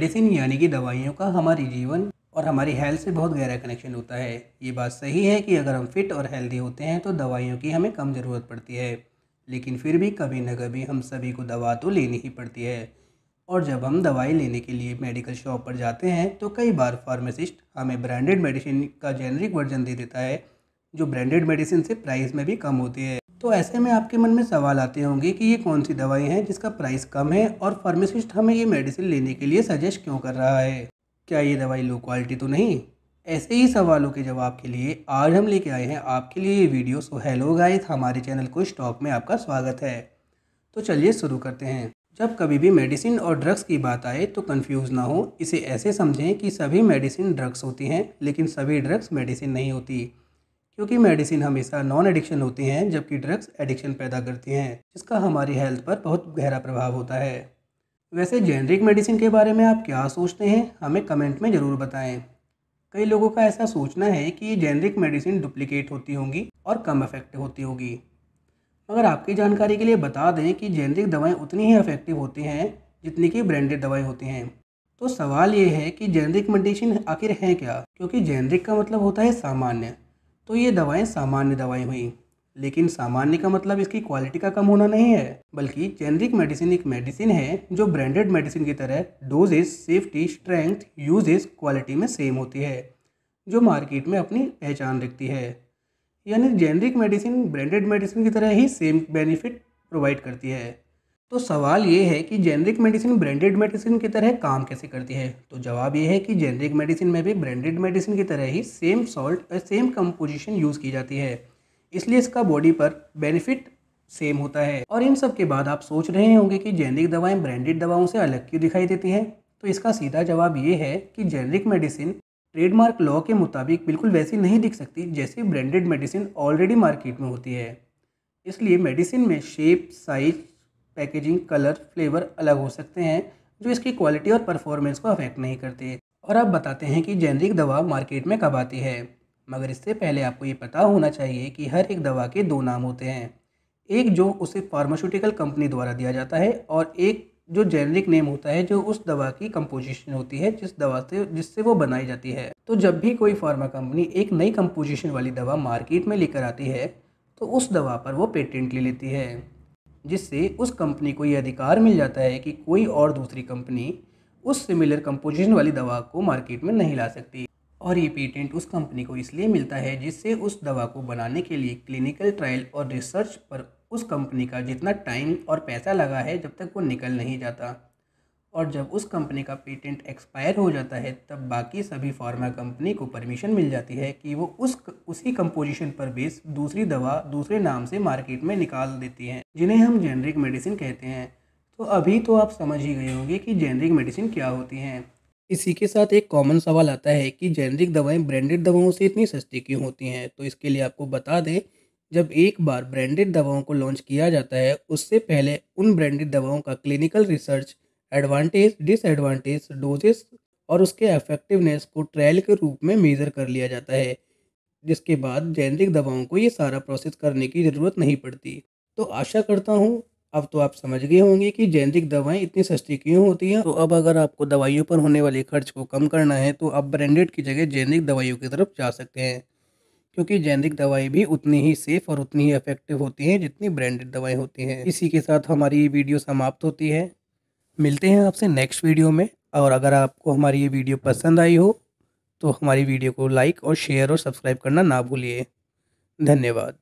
Medicine यानी कि दवाइयों का हमारे जीवन और हमारी हेल्थ से बहुत गहरा कनेक्शन होता है। ये बात सही है कि अगर हम फिट और हेल्दी होते हैं तो दवाइयों की हमें कम ज़रूरत पड़ती है। लेकिन फिर भी कभी न कभी हम सभी को दवा तो लेनी ही पड़ती है। और जब हम दवाई लेने के लिए मेडिकल शॉप पर जाते हैं तो कई बार फार्मासिस्ट हमें ब्रांडेड मेडिसिन का जेनरिक वर्जन दे देता है, जो ब्रांडेड मेडिसिन से प्राइस में भी कम होती है। तो ऐसे में आपके मन में सवाल आते होंगे कि ये कौन सी दवाई है जिसका प्राइस कम है और फार्मासिस्ट हमें ये मेडिसिन लेने के लिए सजेस्ट क्यों कर रहा है? क्या ये दवाई लो क्वालिटी तो नहीं? ऐसे ही सवालों के जवाब के लिए आज हम लेके आए हैं आपके लिए ये वीडियो। सो हेलो गाइस हमारे चैनल को स्टॉक में आपका स्वागत है। तो चलिए शुरू करते हैं। जब कभी भी मेडिसिन और ड्रग्स की बात आए तो कंफ्यूज ना हो। इसे ऐसे समझें कि सभी मेडिसिन ड्रग्स होती हैं, लेकिन सभी ड्रग्स मेडिसिन नहीं होती। क्योंकि मेडिसिन हमेशा नॉन एडिक्शन होती हैं, जबकि ड्रग्स एडिक्शन पैदा करती हैं, जिसका हमारी हेल्थ पर बहुत गहरा प्रभाव होता है। वैसे जेनरिक मेडिसिन के बारे में आप क्या सोचते हैं, हमें कमेंट में ज़रूर बताएँ। कई लोगों का ऐसा सोचना है कि ये जेनरिक मेडिसिन डुप्लीकेट होती होंगी और कम इफ़ेक्टिव होती होगी। मगर आपकी जानकारी के लिए बता दें कि जेनरिक दवाएँ उतनी ही इफ़ेक्टिव होती हैं, जितनी कि ब्रांडेड दवाएँ होती हैं। तो सवाल ये है कि जेनरिक मेडिसिन आखिर है क्या? क्योंकि जेनरिक का मतलब होता है सामान्य। तो ये दवाएँ सामान्य दवाएँ हुई। लेकिन सामान्य का मतलब इसकी क्वालिटी का कम होना नहीं है, बल्कि जेनरिक मेडिसिन एक मेडिसिन है जो ब्रांडेड मेडिसिन की तरह doses safety strength uses quality में सेम होती है, जो मार्केट में अपनी पहचान रखती है। यानी जेनरिक मेडिसिन ब्रांडेड मेडिसिन की तरह ही सेम बेनिफिट प्रोवाइड करती है। तो सवाल ये है कि जेनरिक मेडिसिन ब्रांडेड मेडिसिन की तरह काम कैसे करती है? तो जवाब ये है कि जेनरिक मेडिसिन में भी ब्रांडेड मेडिसिन की तरह ही सेम सॉल्ट और सेम कंपोजिशन यूज़ की जाती है। इसलिए इसका बॉडी पर बेनिफिट सेम होता है। और इन सब के बाद आप सोच रहे होंगे कि जेनरिक दवाएँ ब्रांडेड दवाओं से अलग क्यों दिखाई देती हैं? तो इसका सीधा जवाब ये है कि जेनरिक मेडिसिन ट्रेडमार्क लॉ के मुताबिक बिल्कुल वैसी नहीं दिख सकती जैसी ब्रांडेड मेडिसिन ऑलरेडी मार्केट में होती है। इसलिए मेडिसिन में shape size packaging, colour, flavour अलग हो सकते हैं, जो इसकी क्वालिटी और परफॉर्मेंस को अफेक्ट नहीं करते। और अब बताते हैं कि जेनरिक दवा मार्केट में कब आती है। मगर इससे पहले आपको ये पता होना चाहिए कि हर एक दवा के दो नाम होते हैं। एक जो उसे फार्मास्यूटिकल कंपनी द्वारा दिया जाता है और एक जो जेनरिक नेम होता है जो उस दवा की कंपोजिशन होती है, जिस दवा से, जिससे वो बनाई जाती है। तो जब भी कोई फार्मा कंपनी एक नई कंपोजिशन वाली दवा मार्केट में लेकर आती है तो उस दवा पर वो पेटेंट ले लेती है। जिससे उस कंपनी को यह अधिकार मिल जाता है कि कोई और दूसरी कंपनी उस सिमिलर कंपोजिशन वाली दवा को मार्केट में नहीं ला सकती। और ये पेटेंट उस कंपनी को इसलिए मिलता है जिससे उस दवा को बनाने के लिए क्लिनिकल ट्रायल और रिसर्च पर उस कंपनी का जितना टाइम और पैसा लगा है जब तक वो निकल नहीं जाता। और जब उस कंपनी का पेटेंट एक्सपायर हो जाता है, तब बाकी सभी फार्मा कंपनी को परमिशन मिल जाती है कि वो उस उसी कंपोजिशन पर बेस दूसरी दवा दूसरे नाम से मार्केट में निकाल देती हैं, जिन्हें हम जेनरिक मेडिसिन कहते हैं। तो अभी तो आप समझ ही गए होंगे कि जेनरिक मेडिसिन क्या होती हैं। इसी के साथ एक कॉमन सवाल आता है कि जेनरिक दवाएँ ब्रांडेड दवाओं से इतनी सस्ती क्यों होती हैं? तो इसके लिए आपको बता दें, जब एक बार ब्रांडेड दवाओं को लॉन्च किया जाता है, उससे पहले उन ब्रांडेड दवाओं का clinical research advantage, disadvantage doses और उसके इफेक्टिवनेस को ट्रायल के रूप में मेज़र कर लिया जाता है, जिसके बाद जेनरिक दवाओं को ये सारा प्रोसेस करने की ज़रूरत नहीं पड़ती। तो आशा करता हूँ, अब तो आप समझ गए होंगे कि जेनरिक दवाएँ इतनी सस्ती क्यों होती हैं। तो अब अगर आपको दवाइयों पर होने वाले खर्च को कम करना है तो आप ब्रांडेड की जगह जेनरिक दवाइयों की तरफ़ जा सकते हैं, क्योंकि जेनरिक दवाई भी उतनी ही सेफ़ और उतनी ही इफ़ेक्टिव होती हैं जितनी ब्रांडेड दवाएँ होती हैं। इसी के साथ हमारी ये वीडियो समाप्त होती है। मिलते हैं आपसे नेक्स्ट वीडियो में। और अगर आपको हमारी ये वीडियो पसंद आई हो तो हमारी वीडियो को लाइक और शेयर और सब्सक्राइब करना ना भूलिए। धन्यवाद।